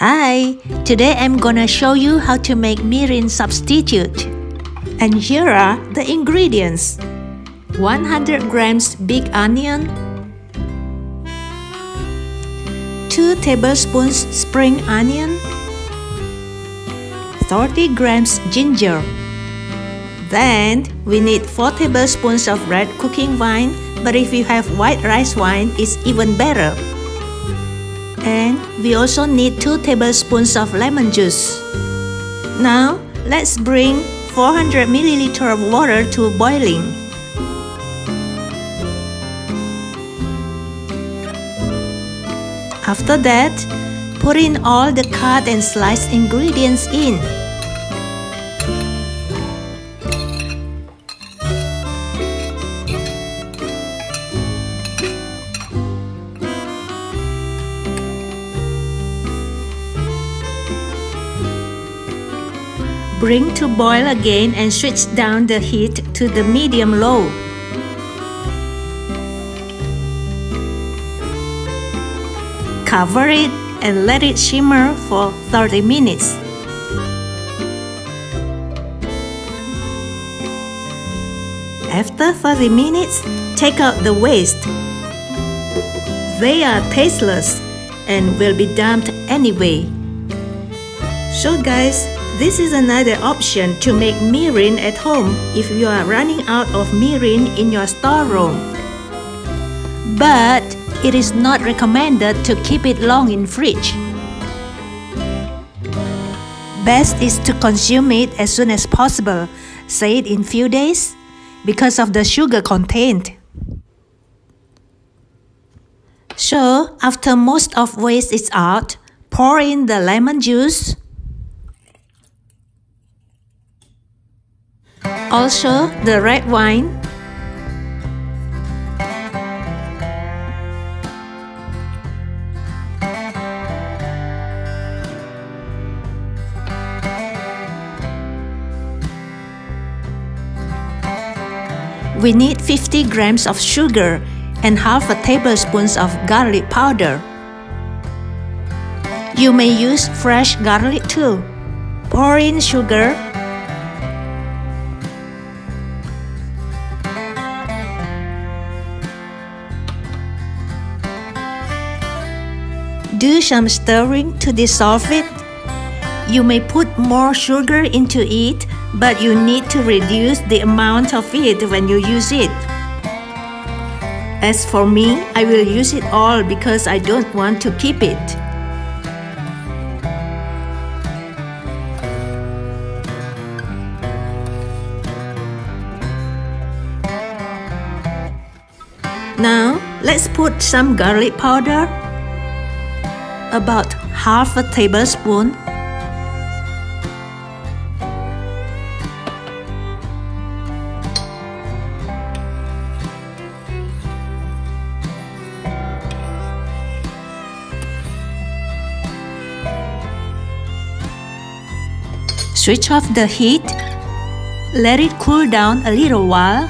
Hi, today I'm gonna show you how to make mirin substitute. And here are the ingredients. 100 grams big onion, 2 tablespoons spring onion, 30 grams ginger. Then we need 4 tablespoons of red cooking wine, but if you have white rice wine, it's even better. And we also need 2 tablespoons of lemon juice. Now, let's bring 400 milliliter of water to boiling. After that, put in all the cut and sliced ingredients in. Bring to boil again and switch down the heat to the medium-low. Cover it and let it shimmer for 30 minutes. After 30 minutes, take out the waste. They are tasteless and will be dumped anyway. So guys, this is another option to make mirin at home if you are running out of mirin in your storeroom. But it is not recommended to keep it long in fridge. Best is to consume it as soon as possible, say it in few days, because of the sugar content. So, after most of waste is out, pour in the lemon juice, Also, the red wine. We need 50 grams of sugar and half a tablespoon of garlic powder. You may use fresh garlic too. Pour in sugar Do some stirring to dissolve it. You may put more sugar into it, but you need to reduce the amount of it when you use it. As for me, I will use it all because I don't want to keep it. Now, let's put some garlic powder about half a tablespoon. Switch off the heat. Let it cool down a little while.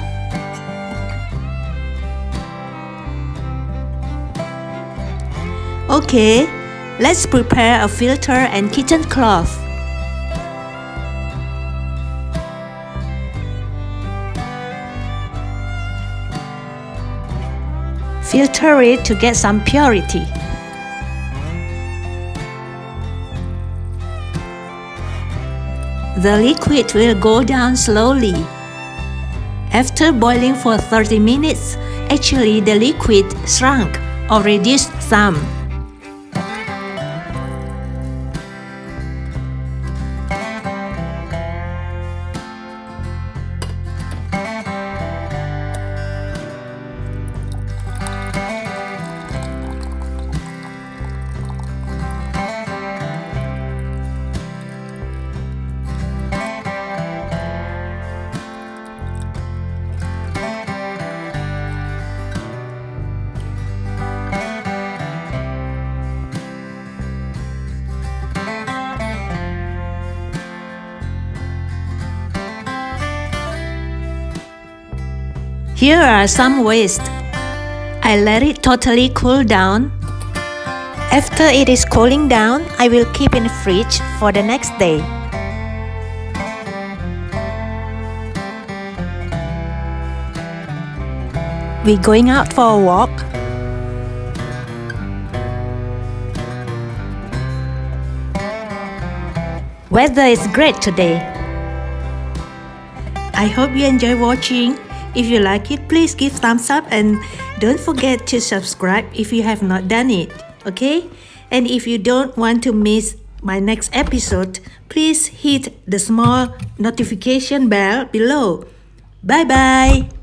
Okay, Let's prepare a filter and kitchen cloth. Filter it to get some purity. The liquid will go down slowly. After boiling for 30 minutes, actually the liquid shrunk or reduced some. Here are some waste. I let it totally cool down After it is cooling down, I will keep in fridge for the next day. We going out for a walk? Weather is great today. I hope you enjoy watching. If you like it, please give thumbs up and don't forget to subscribe if you have not done it. Okay? And if you don't want to miss my next episode, please hit the small notification bell below. Bye bye.